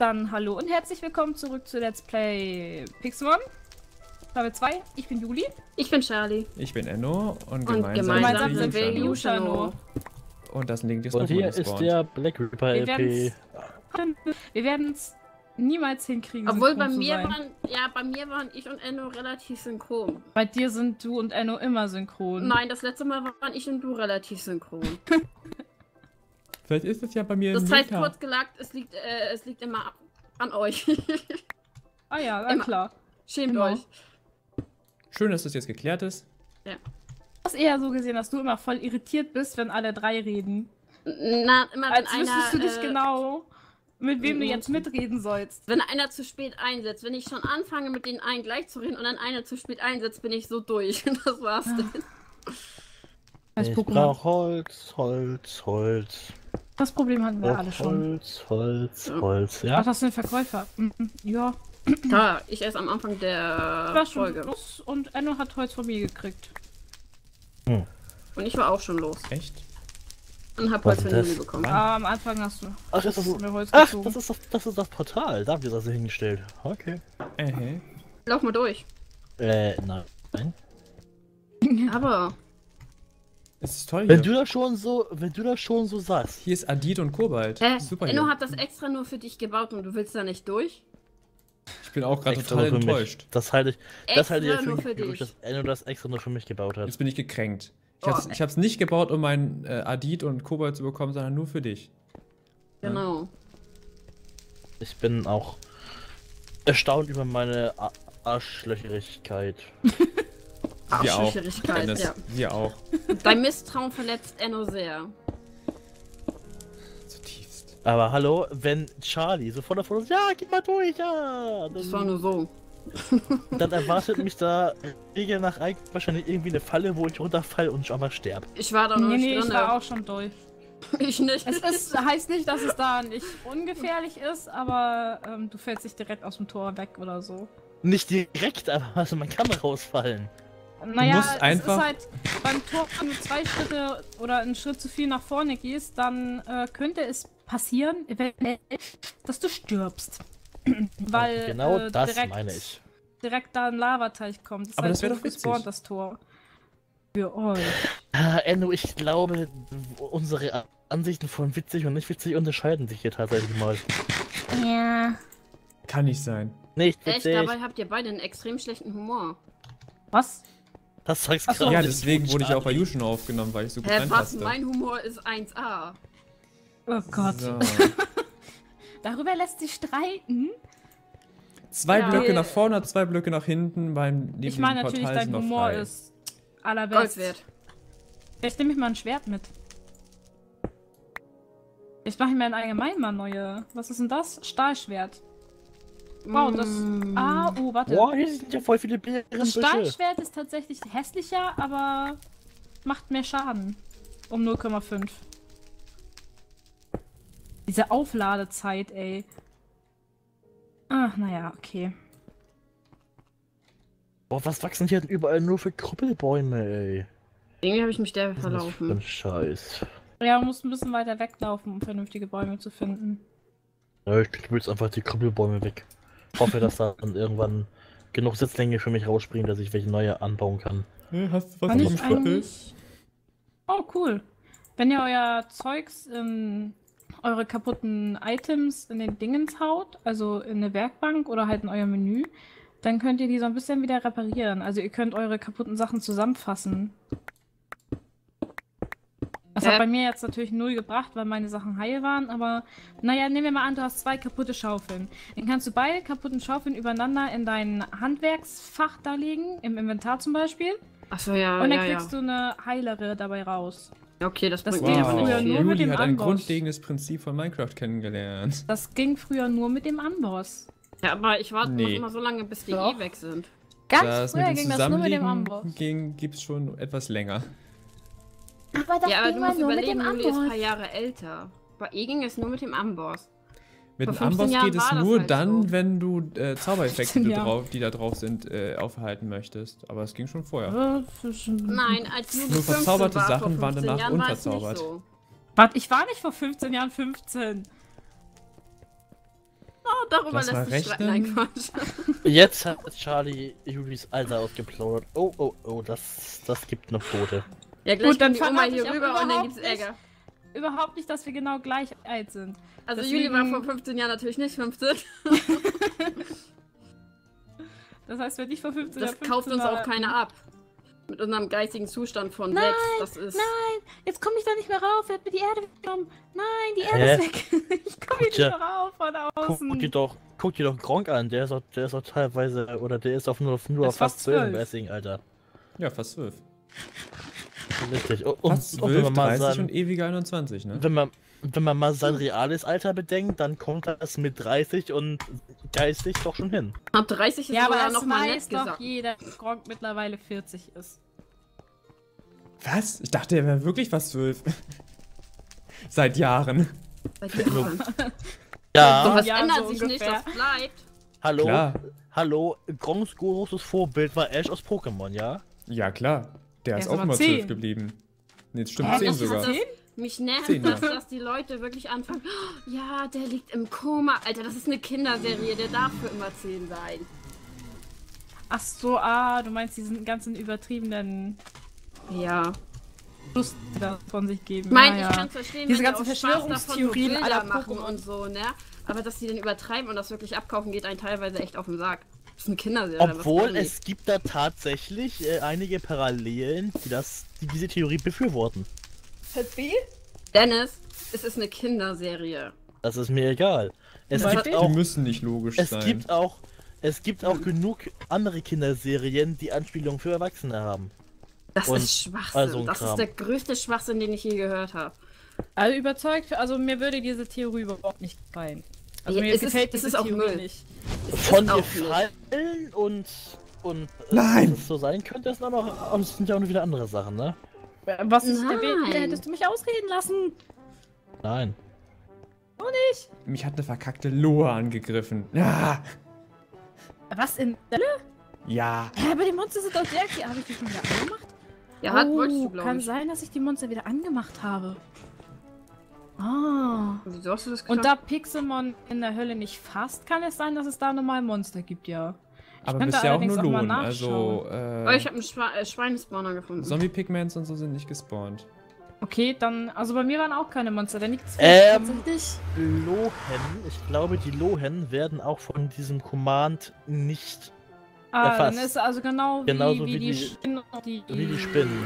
Dann hallo und herzlich willkommen zurück zu Let's Play Pixelmon. Staffel 2, ich bin Juli. Ich bin Charlie. Ich bin Enno und, Und gemeinsam, gemeinsam sind wir Yushano. Und das Link des Und hier ist der Black Reaper Wir LP. Wir werden es niemals hinkriegen. Obwohl bei mir sein. waren, ja, bei mir waren ich und Enno relativ synchron. Bei dir sind du und Enno immer synchron. Nein, das letzte Mal waren ich und du relativ synchron. Vielleicht ist es ja bei mir Das im heißt, Meta. kurz gesagt, es liegt, äh, es liegt immer an euch. Ah ja, na Immer. klar. Schämt Genau. euch. Schön, dass das jetzt geklärt ist. Du hast eher so gesehen, dass du immer voll irritiert bist, wenn alle drei reden. Na, immer wenn Als einer, wüsstest du nicht äh, genau, mit wem du jetzt mitreden sollst. Wenn einer zu spät einsetzt, wenn ich schon anfange mit den einen gleich zu reden und dann einer zu spät einsetzt, bin ich so durch. Das war's Ah. dann. Ich brauch Holz, Holz, Holz. Das Problem hatten wir Brauch alle schon. Holz, Holz, Ja. Holz. Ach, Ja, das sind Verkäufer. Mhm. Ja, Da, ich erst am Anfang ich der war schon Folge. los und Enno hat Holz von mir gekriegt. Und ich war auch schon los. Echt? Und hab Holz von das? Juli bekommen. Ah, am Anfang hast du Ach, das ist, mir Holz ach gezogen. das, ist das, das ist das Portal. Da haben wir das hingestellt. Okay. Äh, Lauf mal durch. Äh, nein. nein. Aber es ist toll Wenn hier. du das schon so, wenn du das schon so sagst. Hier ist Adit und Kobalt. Hä? Super Enno hier. hat das extra nur für dich gebaut und du willst da nicht durch? Ich bin auch gerade total für mich. enttäuscht. Das halte ich, das Extra halte ich ja nur für, für dich. dass Enno das extra nur für mich gebaut hat. Jetzt bin ich gekränkt. Ich Oh. hab's, ich hab's nicht gebaut, um meinen äh, Adit und Kobalt zu bekommen, sondern nur für dich. Genau. Ich bin auch erstaunt über meine Arschlöcherigkeit. Wir auch. Arschlöcherigkeit, ja. Wir auch. Dein Misstrauen verletzt Enno sehr. Zutiefst. Aber hallo, wenn Charlie so voll davon ist, ja, geh mal durch, ja. Das war Dann, nur so. dann erwartet mich da Regel nach Eik wahrscheinlich irgendwie eine Falle, wo ich runterfall und ich einfach sterbe. Ich war da noch Nee, nicht nee, ich drin. war auch schon durch. Ich nicht. Es ist, heißt nicht, dass es da nicht ungefährlich ist, aber ähm, du fällst nicht direkt aus dem Tor weg oder so. Nicht direkt, aber also man kann rausfallen. Naja, musst es einfach- ist halt beim Tor, wenn du zwei Schritte oder einen Schritt zu viel nach vorne gehst, dann äh, könnte es passieren, eventuell, dass du stirbst. Weil genau äh, das direkt, meine ich. direkt da ein Lavateich kommt. Das ist Aber halt das wär doof doch witzig. gespawnt, das Tor. Für euch. Ah, Enno, ich glaube, unsere Ansichten von witzig und nicht witzig unterscheiden sich hier tatsächlich mal. Ja. Kann nicht sein. Nicht Echt, witzig. dabei habt ihr beide einen extrem schlechten Humor. Was? Das sagst Ach so. Ja, deswegen wurde ich auch bei Yushino aufgenommen, weil ich so gut Hä, reinpasste. Mein Humor ist 1A. Oh Gott. So. Darüber lässt sich streiten. Zwei Ja. Blöcke nach vorne, zwei Blöcke nach hinten beim Ich meine natürlich, dein Humor frei. ist allerbest. Gold wert. Jetzt nehme ich mal ein Schwert mit. Ich mache mir ein allgemein mal neue. Was ist denn das? Stahlschwert. Wow, das. Mm. Ah, oh, warte. Boah, hier sind ja voll viele Das Bärenbüsche. Stahlschwert ist tatsächlich hässlicher, aber macht mehr Schaden. Um 0,5. Diese Aufladezeit, ey. Ach, naja, okay. Boah, was wachsen hier denn überall nur für Krüppelbäume, ey? Irgendwie habe ich mich der Was ist das für ein verlaufen. Scheiß. Ja, man muss ein bisschen weiter weglaufen, um vernünftige Bäume zu finden. Ja, ich krieg jetzt einfach die Krüppelbäume weg. Hoffe, dass da dann irgendwann genug Sitzlänge für mich rausspringen, dass ich welche neue anbauen kann. Äh, Hast du was Kann ich eigentlich... Oh, cool. Wenn ihr euer Zeugs in eure kaputten Items in den Dingens haut, also in eine Werkbank oder halt in euer Menü, dann könnt ihr die so ein bisschen wieder reparieren. Also ihr könnt eure kaputten Sachen zusammenfassen. Das Äh. hat bei mir jetzt natürlich null gebracht, weil meine Sachen heil waren, aber naja, nehmen wir mal an, du hast zwei kaputte Schaufeln. Dann kannst du beide kaputten Schaufeln übereinander in dein Handwerksfach da legen, im Inventar zum Beispiel. Achso, ja, Und dann ja, ja. kriegst du eine heilere dabei raus. Okay, das Das bringt Wow, früher nicht. nur mit Juli dem hat ein Amboss. grundlegendes Prinzip von Minecraft kennengelernt. Das ging früher nur mit dem Amboss. Ja, aber ich warte noch Nee. immer so lange, bis die Doch. eh weg sind. Ganz das früher mit ging das nur mit dem Amboss. ging, gibt's schon etwas länger. Aber das ja, aber ging du musst nur mit überlegen, dem Juli ist ein paar Jahre älter. Bei ihr ging es nur mit dem Amboss. Mit dem 15 Amboss Jahren geht es nur halt dann, so. wenn du äh, Zaubereffekte, 15 die, drauf, die da drauf sind, äh, aufhalten möchtest. Aber es ging schon vorher. Nein, als Juli Nur 15 verzauberte war, Sachen vor waren 15 danach Jahren unverzaubert. So. Warte, ich war nicht vor 15 Jahren 15. darüber Lass lässt sich streiten. rechnen. Nein, Quatsch. Jetzt hat Charlie Julis Alter ausgeplaudert. Oh, oh, oh, das, das gibt eine Quote. Ja, gleich Gut, dann kommt die Oma verrate hier rüber und dann überhaupt gibt's nicht. Ärger. Überhaupt nicht, dass wir genau gleich alt sind. Also Deswegen- Juli war vor 15 Jahren natürlich nicht 15. Das heißt, wenn ich vor 15 Das oder kauft 15 uns war, auch keiner ab. Mit unserem geistigen Zustand von Nein, 6. Das ist. Nein, jetzt komme ich da nicht mehr rauf. Wer hat mir die Erde weggenommen? Nein, die Erde Hä? ist weg. Ich komme hier nicht mehr rauf von außen. guck dir doch, guck dir doch Gronk an, der ist auch, der ist auch teilweise, oder der ist auf nur, auf nur ist fast fast 12 im Alter. Ja, fast 12. Richtig. Und, und, Fast und wenn 12, man mal 30 sein, und ewige 21, ne? wenn man, wenn man mal sein reales Alter bedenkt, dann kommt das mit 30 und geistig doch schon hin. Ab 30 ist ja, aber das noch mal nett weiß doch gesagt. jeder, dass Gronk mittlerweile 40 ist. Was? Ich dachte, er wäre wirklich fast 12. Seit Jahren. Seit Jahren. Ja, So was Ja, ändert so sich nicht, ungefähr. das bleibt. hallo, Klar. hallo, Gronks großes Vorbild war Ash aus Pokémon, ja? Ja, klar. Der Er ist ist auch immer 10. 12 geblieben. Nee, jetzt stimmt 10 das ist sogar. zehn? Mich nervt Zehn, das, ja. dass die Leute wirklich anfangen. "Oh, Ja, der liegt im Koma. Alter, das ist eine Kinderserie, der darf für immer 10 sein. Ach so, ah, du meinst diesen ganzen übertriebenen Ja. Lust, von sich geben. Ich meine, ja, ich kann verstehen, Diese wenn die ganzen Verschwörungstheorien aller machen und so, ne? Aber dass die den übertreiben und das wirklich abkaufen, geht einen teilweise echt auf den Sack. Das ist eine Kinderserie. Obwohl es gibt da tatsächlich äh, einige Parallelen, die das, die diese Theorie befürworten. Dennis, es ist eine Kinderserie. Das ist mir egal. Es Zum gibt? Die auch, müssen nicht logisch es sein. gibt auch, es gibt auch genug andere Kinderserien, die Anspielungen für Erwachsene haben. Das Und ist Schwachsinn. also das Kram. ist der größte Schwachsinn, den ich je gehört habe. Also überzeugt, also mir würde diese Theorie überhaupt nicht gefallen. Also Ja, mir es ist- gefällt es diese ist auch Theorie Müll. nicht. Von auch gefallen und und äh, Nein! dass es so sein könnte, sind aber auch, das sind ja auch noch wieder andere Sachen, ne? Was ist Nein. erwähnt? Hättest du mich ausreden lassen? Nein. Mich hat eine verkackte Loa angegriffen. Ja! Was in der Hölle? Ja! Ja, aber die Monster sind doch der hier. Habe ich die schon wieder angemacht? Ja, hat, oh, wolltest du, glaube kann ich. sein, dass ich die Monster wieder angemacht habe. Ah. Wieso hast du das Und gesagt? da Pixelmon in der Hölle nicht fasst, kann es sein, dass es da normal Monster gibt, ja. Aber könnte bisher auch allerdings nur auch mal Lohn. nachschauen. Also, Oh, ich äh, habe einen Schwa äh, Schweinespawner gefunden. Zombie-Pigments und so sind nicht gespawnt. Okay, dann, also bei mir waren auch keine Monster, da liegt Ähm, tatsächlich. Lohen, ich glaube, die Lohen werden auch von diesem Command nicht Ah, erfasst. dann ist es also genau wie, Genauso wie, wie die, die- Spinnen und die, wie die Spinnen.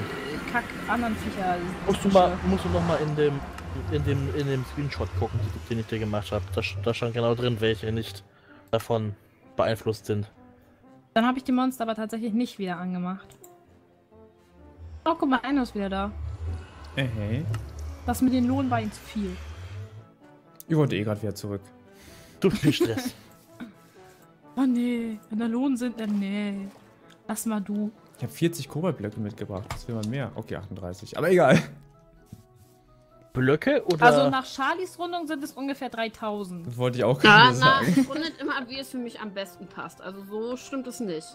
Kack anderen Viecher. Musst du mal, musst du noch mal in dem, in dem, in dem Screenshot gucken, den ich dir gemacht habe. Da, da stand genau drin, welche nicht davon beeinflusst sind. Dann habe ich die Monster aber tatsächlich nicht wieder angemacht. Oh, guck mal, einer ist wieder da. Äh, hey. Das mit den Lohn war ihm zu viel. Ich wollte eh gerade wieder zurück. Du viel Stress. Oh nee, wenn da Lohn sind, dann nee. Lass mal du. Ich habe 40 Kobaltblöcke mitgebracht. Das will man mehr. Okay, 38. Aber egal. Blöcke oder Also nach Charlies Rundung sind es ungefähr 3000. Das wollte ich auch Ja, gerade na, sagen. ich rundet immer ab, wie es für mich am besten passt. Also so stimmt es nicht.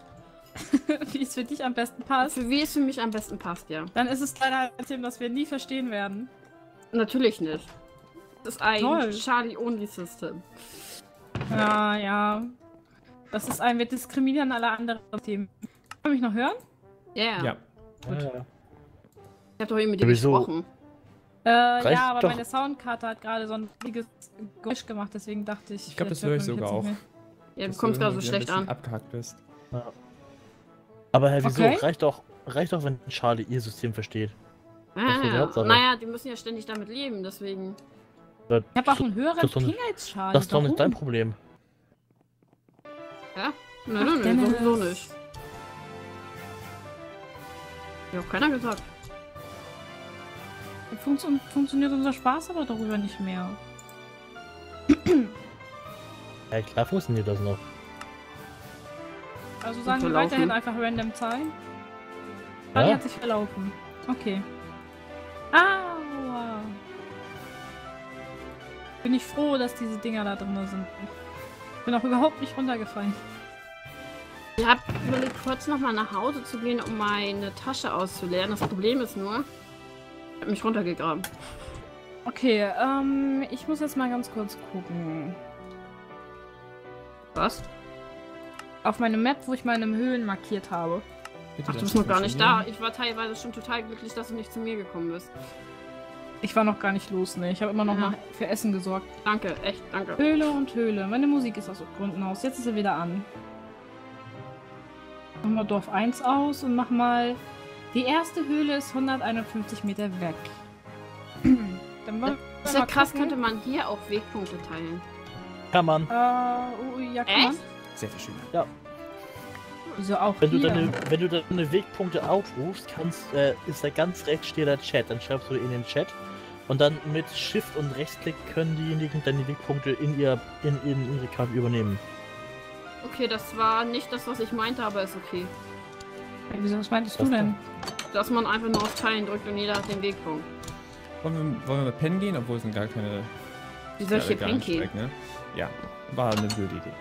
Wie es für dich am besten passt. Für wie es für mich am besten passt, ja. Dann ist es leider ein Thema, das wir nie verstehen werden. Natürlich nicht. Das ist ein Toll. Charlie-Only-System. Ja, ja. Das ist ein, wir diskriminieren alle anderen Themen. Kann mich noch hören? Yeah. Ja. Ja, ja. Ich hab doch eben mit dir Sowieso. gesprochen. Äh, Reicht ja, aber doch. meine Soundkarte hat gerade so ein richtiges Geräusch gemacht, deswegen dachte ich. Ich glaube, das höre ich sogar auch. Ja, du kommst gerade so schlecht an. abgehackt bist. Aber Herr, wieso? Okay. Reicht doch, reicht doch, wenn Charlie ihr System versteht. Ah, die ja. Naja, die müssen ja ständig damit leben, deswegen. Ich habe auch einen höheren Das ist doch Ping nicht- als Charlie. Das ist doch nicht dein? Problem. Ja? Nö, nö, Dennis. sowieso nicht. Ja, keiner gesagt. Funktio funktioniert unser Spaß aber darüber nicht mehr. Ja, klar funktioniert das noch. Also sagen wir weiterhin einfach random Zahlen. Charlie Ja? hat sich verlaufen. Okay. Aua. Bin ich froh, dass diese Dinger da drin sind. Bin auch überhaupt nicht runtergefallen. Ich hab überlegt, kurz nochmal nach Hause zu gehen, um meine Tasche auszuleeren. Das Problem ist nur, ich hab mich runtergegraben. Okay, ähm, ich muss jetzt mal ganz kurz gucken. Was? Auf meiner Map, wo ich meine Höhlen markiert habe. Bitte Ach, du bist noch gar nicht da. Ich war teilweise schon total glücklich, dass du nicht zu mir gekommen bist. Ich war noch gar nicht los, ne? Ich habe immer noch Ja. nach, für Essen gesorgt. Danke, echt, danke. Höhle und Höhle. Meine Musik ist aus Gründen aus. Jetzt ist sie wieder an. Machen wir Dorf 1 aus und mach mal. Die erste Höhle ist 151 Meter weg. Dann Das ist ja krass, gucken. könnte man hier auch Wegpunkte teilen. Kann man. Äh, oh, ja, kann man. Sehr viel schöner. Wieso auch Wenn du, hier? deine, wenn du deine Wegpunkte aufrufst, kannst, äh, ist da ganz rechts steht der Chat. Dann schreibst du in den Chat. Und dann mit Shift und Rechtsklick können diejenigen dann die Wegpunkte in ihr in, in ihre KI übernehmen. Okay, das war nicht das, was ich meinte, aber ist okay. Wieso, was meintest du Was denn? Dass man einfach nur auf Teilen drückt und jeder hat den Wegpunkt. Wollen wir, wollen wir mal pennen gehen, obwohl es sind gar keine. Wie soll ich hier pennen direkt, ne? Ja, war eine blöde Idee.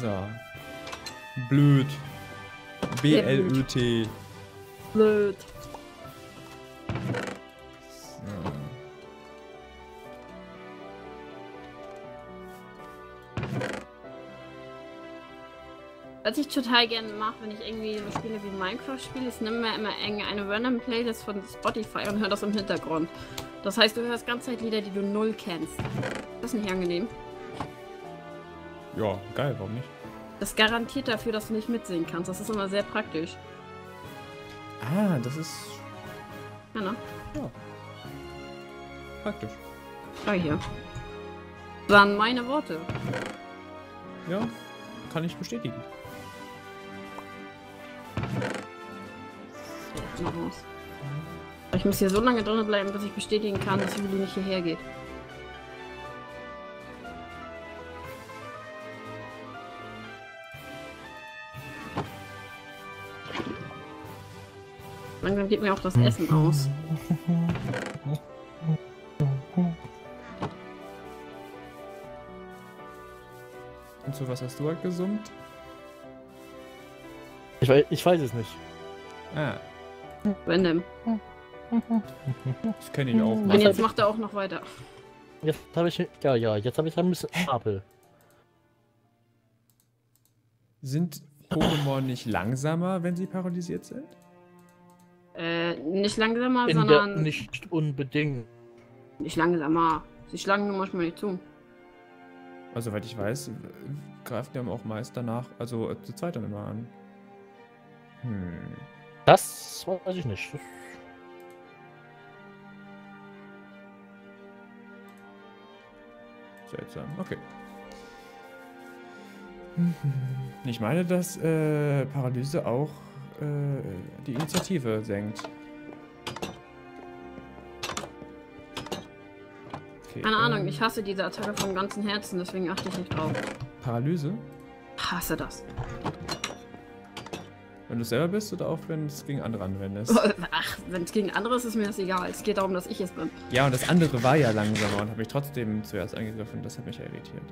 So. Blöd. B-L-Ö-T. Blöd. Was ich total gerne mache, wenn ich irgendwie so Spiele wie Minecraft spiele, ist nimm mir immer eng eine random Playlist von Spotify und hör das im Hintergrund. Das heißt, du hörst ganze Zeit Lieder, die du null kennst. Das ist nicht angenehm. Ja, geil, warum nicht? Das garantiert dafür, dass du nicht mitsingen kannst. Das ist immer sehr praktisch. Ah, das ist Ja, ne? praktisch. Schau hier. Waren meine Worte. Ja, kann ich bestätigen. Was. Ich muss hier so lange drin bleiben, bis ich bestätigen kann, dass Juli nicht hierher geht. Langsam geht mir auch das Essen aus. Und zu was hast du halt gesummt? Ich weiß, ich weiß es nicht. Ah, Random. das kenne ich auch. Und jetzt macht er auch noch weiter. Jetzt habe ich ja ja, jetzt habe ich ein bisschen Stapel. Sind Pokémon nicht langsamer, wenn sie paralysiert sind? Äh, nicht langsamer, In der, sondern nicht unbedingt. nicht langsamer. Sie schlagen nur manchmal nicht zu. Also, soweit ich weiß, greifen die auch meist danach, also äh, zu zweit dann immer an. Hm. Das weiß ich nicht. Das Seltsam. Okay. Ich meine, dass äh, Paralyse auch äh, die Initiative senkt. Okay, Keine Ahnung, ähm, ich hasse diese Attacke von ganzem Herzen, deswegen achte ich nicht drauf. Paralyse? Hasse das. Wenn du selber bist oder auch wenn es gegen andere anwendest? Ach, wenn es gegen andere ist, ist mir das egal. Es geht darum, dass ich es bin. Ja, und das andere war ja langsamer und hat mich trotzdem zuerst angegriffen. Das hat mich ja irritiert.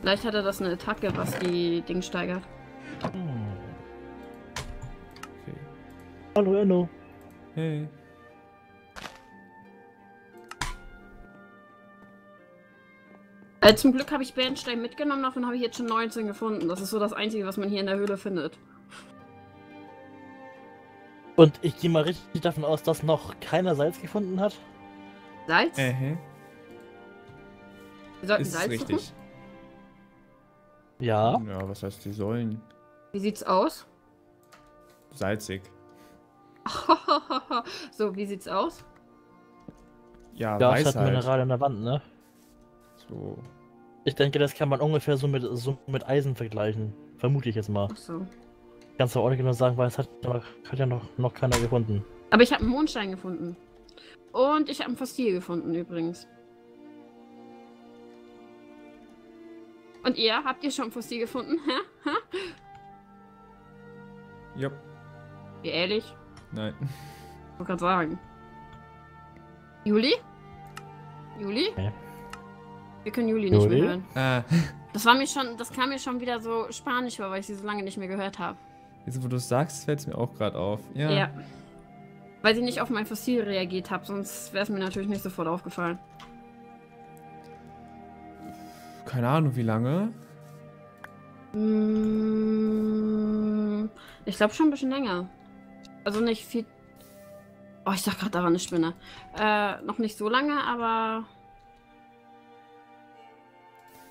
Vielleicht hat er das eine Attacke, was die Ding steigert. Hm. Okay. Hallo Enno. Hey. Äh, zum Glück habe ich Bernstein mitgenommen, davon habe ich jetzt schon 19 gefunden. Das ist so das Einzige, was man hier in der Höhle findet. Und ich gehe mal richtig davon aus, dass noch keiner Salz gefunden hat. Salz? Äh, Wir sollten ist Salz richtig. suchen? Ja. Ja, was heißt, die sollen Wie sieht's aus? salzig. so, wie sieht's aus? Ja, Ja, weiß es hat halt. Mineral an der Wand, ne? So. Ich denke, das kann man ungefähr so mit, so mit Eisen vergleichen. Vermute ich jetzt mal. Ach so. Auch nicht genau sagen, weil es hat, noch- hat ja noch, noch keiner gefunden. Aber ich habe einen Mondstein gefunden. Und ich habe ein Fossil gefunden übrigens. Und ihr? Habt ihr schon ein Fossil gefunden? Hä? Jupp. Wie ehrlich? Nein. Ich wollte gerade sagen. Juli? Juli? Nee. Wir können Juli nicht Juli? mehr hören. Ah, Das war mir schon, das kam mir schon wieder so spanisch vor, weil ich sie so lange nicht mehr gehört habe. Jetzt wo du es sagst, fällt es mir auch gerade auf. Ja. Ja. Weil sie nicht auf mein Fossil reagiert hat, sonst wäre es mir natürlich nicht sofort aufgefallen. keine Ahnung, wie lange. Mm, Ich glaube schon ein bisschen länger. Also nicht viel. Oh, ich dachte gerade, da war eine Spinne. Äh, noch nicht so lange, aber.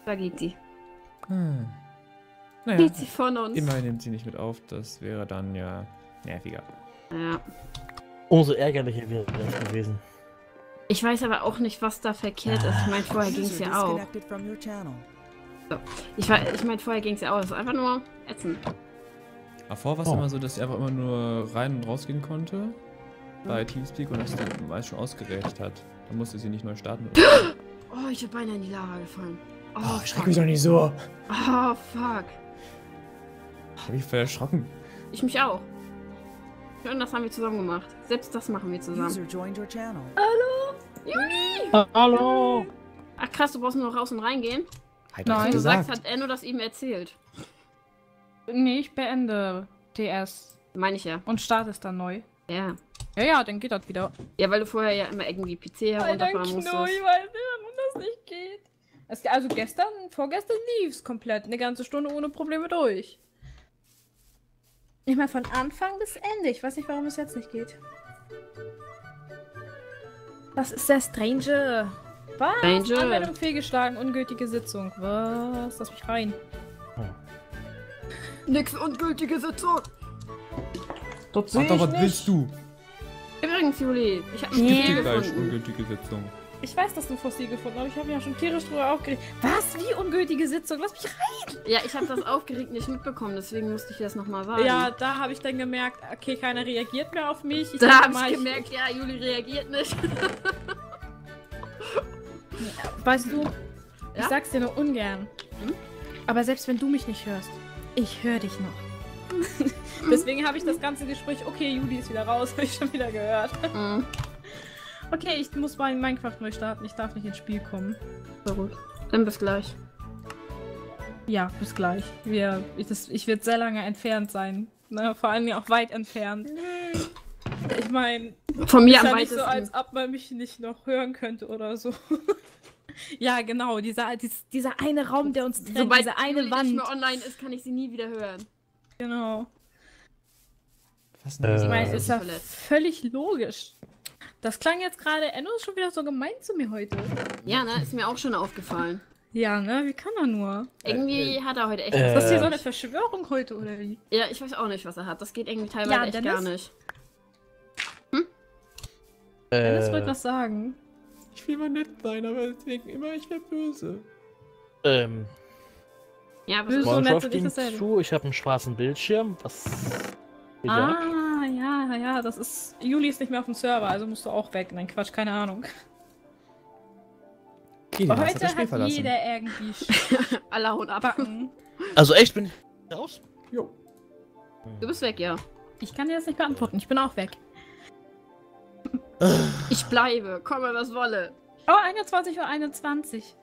Da geht sie. Hm. Naja, Geht sie von uns. immerhin nimmt sie nicht mit auf. Das wäre dann ja nerviger. Ja. Umso ärgerlicher wäre das gewesen. Ich weiß aber auch nicht, was da verkehrt ist. Ich meine, vorher ging es ja auch. channel. Ich, ich meine, vorher ging es ja auch. Es ist einfach nur ätzend. Aber vorher war es Oh. immer so, dass sie einfach immer nur rein und rausgehen konnte. Bei Teamspeak und das dann meist schon ausgerätigt hat. Dann musste sie nicht neu starten. Oh, ich bin beinahe in die Lava gefallen. Oh, Oh, schreck mich doch nicht so. Oh, fuck. Hab ich voll erschrocken. Ich mich auch. Und das haben wir zusammen gemacht. Selbst das machen wir zusammen. Joined your channel. Hallo! Ach krass, du brauchst nur raus und reingehen. Halt Nein. Du sagst, hat Enno das ihm erzählt. Nee, ich beende TS Meine ich ja. und starte es dann neu. Ja. Ja, ja, dann geht das wieder. Ja, weil du vorher ja immer irgendwie PC herunterfahren musstest. weiß nicht, warum das nicht geht. Also gestern, vorgestern lief es komplett. Eine ganze Stunde ohne Probleme durch. Ich meine, von Anfang bis Ende. Ich weiß nicht, warum es jetzt nicht geht. Das ist sehr strange. Was? Strange. Anwendung fehlgeschlagen, ungültige Sitzung. Was? Lass mich rein. Nix ungültige Sitzung. Dort Sag was willst du? Übrigens, Juli, ich habe ein. Spiel gefunden. ungültige Sitzung. Ich weiß, dass du Fossil gefunden hast, aber ich habe mich ja schon tierisch drüber aufgeregt. Was? Wie ungültige Sitzung? Lass mich rein! Ja, ich habe das aufgeregt nicht mitbekommen, deswegen musste ich das nochmal sagen. Ja, da habe ich dann gemerkt, okay, keiner reagiert mehr auf mich. da dachte habe ich gemerkt, ja, Juli reagiert nicht. Weißt du, ich Ja? sag's dir nur ungern. Hm? Aber selbst wenn du mich nicht hörst, ich höre dich noch. Deswegen habe ich das ganze Gespräch, okay, Juli ist wieder raus, habe ich schon wieder gehört. Okay, ich muss mal in Minecraft neu starten, ich darf nicht ins Spiel kommen. Gut. Dann bis gleich. Ja, bis gleich. Wir, ich das, ich werde sehr lange entfernt sein. Ne? Vor allem auch weit entfernt. Ich meine, Von mir ist am ja nicht so, als ob man mich nicht noch hören könnte oder so. ja, genau, dieser, dies- dieser eine Raum, der uns trennt, Sobald diese eine Juli Wand. nicht mehr online ist, kann ich sie nie wieder hören. Genau. Was Äh, denn das? Ich meine, ist ja völlig logisch. Das klang jetzt gerade, Enno ist schon wieder so gemein zu mir heute. Ja, ne, ist mir auch schon aufgefallen. Ja, ne? Wie kann er nur? Irgendwie hat er heute echt. Äh, Ist das hier so eine Verschwörung heute oder wie? Ja, ich weiß auch nicht, was er hat. Das geht irgendwie teilweise Ja, echt Dennis? gar nicht. Dennis wollte Äh, was sagen. Ich will mal nett sein, aber deswegen immer, ich wäre böse. ähm, Ja, was Böse ist so nett ging dasselbe. zu, ich habe einen schwarzen Bildschirm, was geht ja ab? Ah, ja, ja, das ist. Juli ist nicht mehr auf dem Server, also musst du auch weg. Nein, Quatsch, keine Ahnung. Hast Heute hat verlassen. jeder irgendwie Alle hauen ab. Also echt, bin ich raus? Jo. Du bist weg, ja. Ich kann dir das nicht beantworten, ich bin auch weg. Ich bleibe, komme was wolle. Oh, 21 Uhr 21.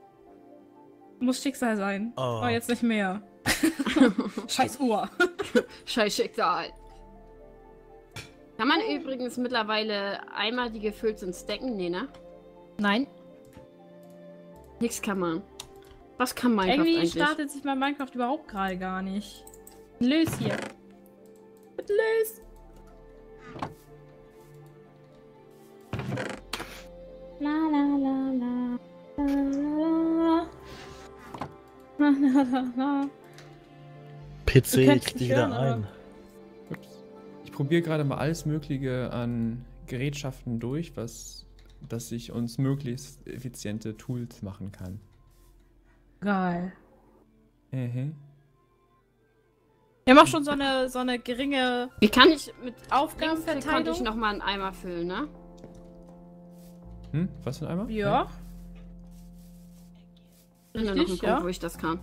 Muss Schicksal sein. Oh. Oh, jetzt nicht mehr. Scheiß Uhr. Scheiß Schicksal. Kann man übrigens mittlerweile einmal die gefüllt sind stacken? Nee, ne? Nein, Nix kann man. Was kann Minecraft irgendwie eigentlich? startet sich mein Minecraft überhaupt gerade gar nicht. Lös hier. Bitte lös. La la la la. La la la. La. PC, ich dich wieder ein. Probiere gerade mal alles Mögliche an Gerätschaften durch, was, dass ich uns möglichst effiziente Tools machen kann. Geil. Mhm. Wir haben auch schon so eine, so eine geringe Wie kann ich mit konnte ich Aufgabenverteilung. nochmal einen Eimer füllen, ne? Hm? Was für ein Eimer? Ja. Ich finde noch einen Richtig, Punkt, ja. wo ich das kann.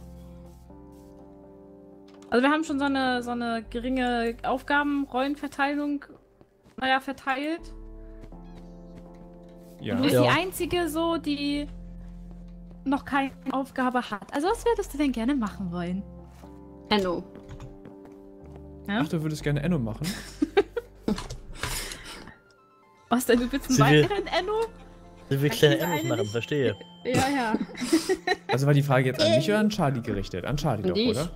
Also wir haben schon so eine, so eine geringe Aufgabenrollenverteilung naja, verteilt. Ja. Du bist Ja. die einzige so, die noch keine Aufgabe hat. Also was würdest du denn gerne machen wollen? Enno. Ja? Ach, du würdest gerne Enno machen? Was denn, du willst einen weiteren Enno? Sie will kleine eine machen, nicht. verstehe. Ja, ja. Also war die Frage jetzt an mich oder an Charlie gerichtet? An Charlie doch, Dich. oder?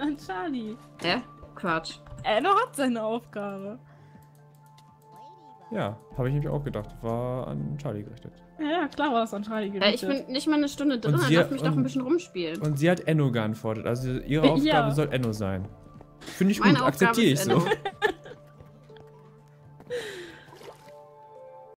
An Charlie. Hä? Quatsch. Enno hat seine Aufgabe. Ja, habe ich nämlich auch gedacht. War an Charlie gerichtet. Ja, ja, klar war das an Charlie Ja, ich gerichtet. bin nicht mal eine Stunde drin, sie- darf mich doch und- ein bisschen rumspielen. Und sie hat Enno geantwortet. Also ihre Ja. Aufgabe soll Enno sein. Finde ich Meine gut, Aufgabe akzeptiere ich so.